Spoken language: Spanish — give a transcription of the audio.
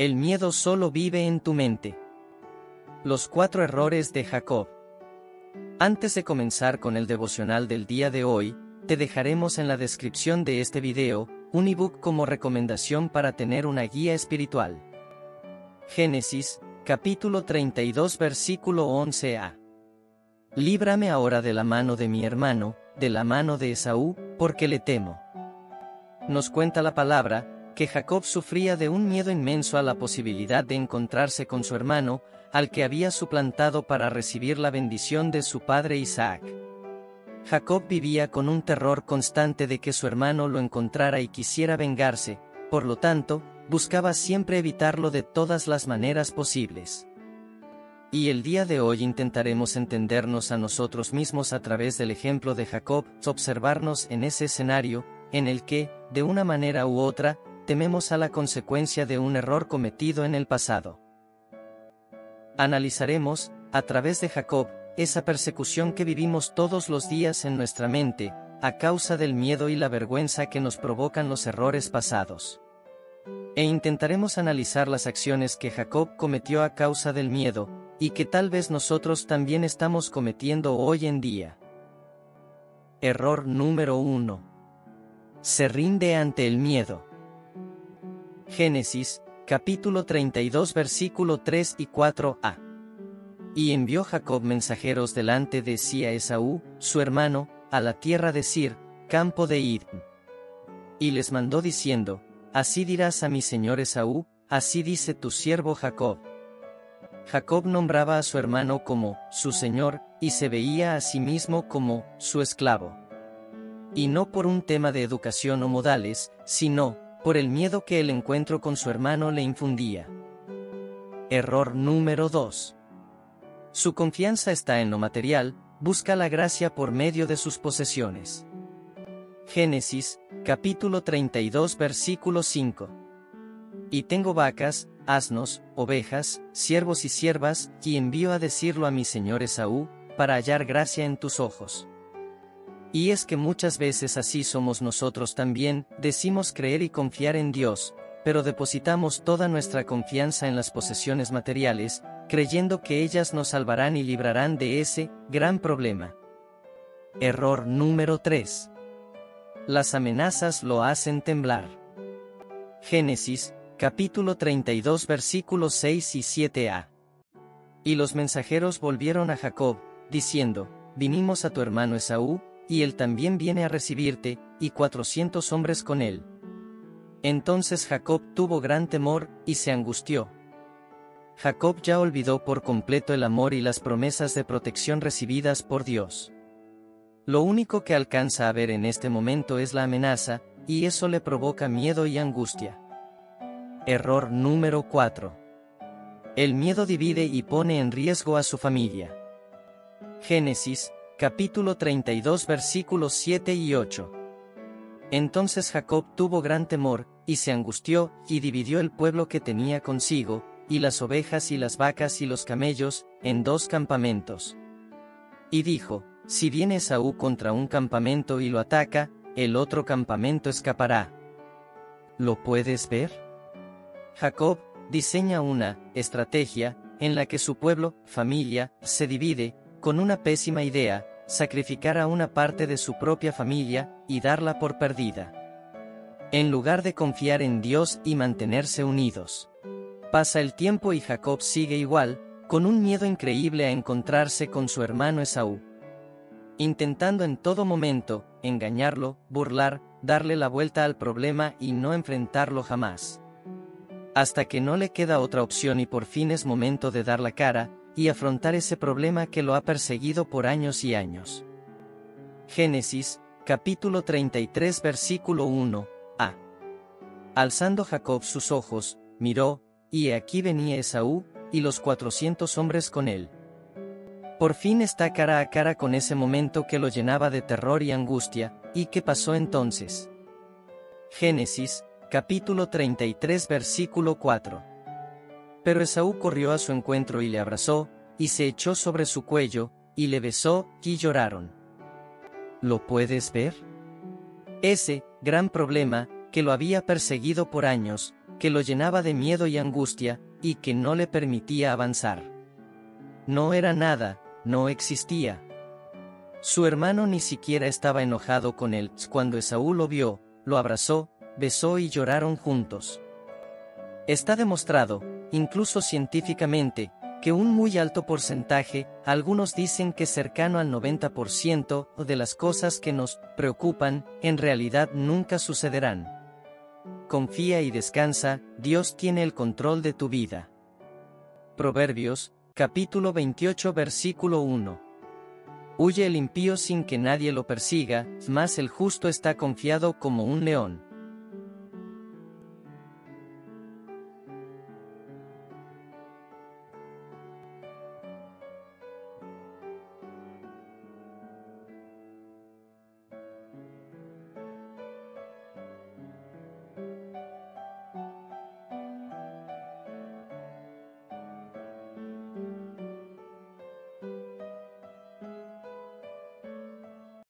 El miedo solo vive en tu mente. Los cuatro errores de Jacob. Antes de comenzar con el devocional del día de hoy, te dejaremos en la descripción de este video, un ebook como recomendación para tener una guía espiritual. Génesis, capítulo 32 versículo 11a. Líbrame ahora de la mano de mi hermano, de la mano de Esaú, porque le temo. Nos cuenta la palabra, que Jacob sufría de un miedo inmenso a la posibilidad de encontrarse con su hermano, al que había suplantado para recibir la bendición de su padre Isaac. Jacob vivía con un terror constante de que su hermano lo encontrara y quisiera vengarse, por lo tanto, buscaba siempre evitarlo de todas las maneras posibles. Y el día de hoy intentaremos entendernos a nosotros mismos a través del ejemplo de Jacob, observarnos en ese escenario, en el que, de una manera u otra, tememos a la consecuencia de un error cometido en el pasado. Analizaremos, a través de Jacob, esa persecución que vivimos todos los días en nuestra mente, a causa del miedo y la vergüenza que nos provocan los errores pasados. E intentaremos analizar las acciones que Jacob cometió a causa del miedo, y que tal vez nosotros también estamos cometiendo hoy en día. Error número 1. Se rinde ante el miedo. Génesis, capítulo 32 versículo 3 y 4a. Y envió Jacob mensajeros delante de sí a Esaú, su hermano, a la tierra de Sir, campo de Id. Y les mandó diciendo, Así dirás a mi señor Esaú, así dice tu siervo Jacob. Jacob nombraba a su hermano como su señor, y se veía a sí mismo como su esclavo. Y no por un tema de educación o modales, sino, por el miedo que el encuentro con su hermano le infundía. Error número 2. Su confianza está en lo material, busca la gracia por medio de sus posesiones. Génesis, capítulo 32 versículo 5. Y tengo vacas, asnos, ovejas, siervos y siervas, y envío a decirlo a mi señor Esaú, para hallar gracia en tus ojos. Y es que muchas veces así somos nosotros también, decimos creer y confiar en Dios, pero depositamos toda nuestra confianza en las posesiones materiales, creyendo que ellas nos salvarán y librarán de ese gran problema. Error número 3. Las amenazas lo hacen temblar. Génesis, capítulo 32 versículos 6 y 7a. Y los mensajeros volvieron a Jacob, diciendo, Vinimos a tu hermano Esaú, y él también viene a recibirte, y cuatrocientos hombres con él. Entonces Jacob tuvo gran temor, y se angustió. Jacob ya olvidó por completo el amor y las promesas de protección recibidas por Dios. Lo único que alcanza a ver en este momento es la amenaza, y eso le provoca miedo y angustia. Error número 4. El miedo divide y pone en riesgo a su familia. Génesis, capítulo 32 versículos 7 y 8. Entonces Jacob tuvo gran temor, y se angustió, y dividió el pueblo que tenía consigo, y las ovejas y las vacas y los camellos, en dos campamentos. Y dijo, si viene Esaú contra un campamento y lo ataca, el otro campamento escapará. ¿Lo puedes ver? Jacob, diseña una estrategia, en la que su pueblo, familia, se divide, con una pésima idea, sacrificar a una parte de su propia familia, y darla por perdida. En lugar de confiar en Dios y mantenerse unidos. Pasa el tiempo y Jacob sigue igual, con un miedo increíble a encontrarse con su hermano Esaú. Intentando en todo momento, engañarlo, burlar, darle la vuelta al problema y no enfrentarlo jamás. Hasta que no le queda otra opción y por fin es momento de dar la cara, y afrontar ese problema que lo ha perseguido por años y años. Génesis, capítulo 33 versículo 1, a. Alzando Jacob sus ojos, miró, y aquí venía Esaú, y los cuatrocientos hombres con él. Por fin está cara a cara con ese momento que lo llenaba de terror y angustia, ¿y qué pasó entonces? Génesis, capítulo 33 versículo 4. Pero Esaú corrió a su encuentro y le abrazó, y se echó sobre su cuello, y le besó, y lloraron. ¿Lo puedes ver? Ese, gran problema, que lo había perseguido por años, que lo llenaba de miedo y angustia, y que no le permitía avanzar. No era nada, no existía. Su hermano ni siquiera estaba enojado con él. Cuando Esaú lo vio, lo abrazó, besó y lloraron juntos. Está demostrado, incluso científicamente, que un muy alto porcentaje, algunos dicen que cercano al 90% de las cosas que nos preocupan, en realidad nunca sucederán. Confía y descansa, Dios tiene el control de tu vida. Proverbios, capítulo 28 versículo 1. Huye el impío sin que nadie lo persiga, mas el justo está confiado como un león.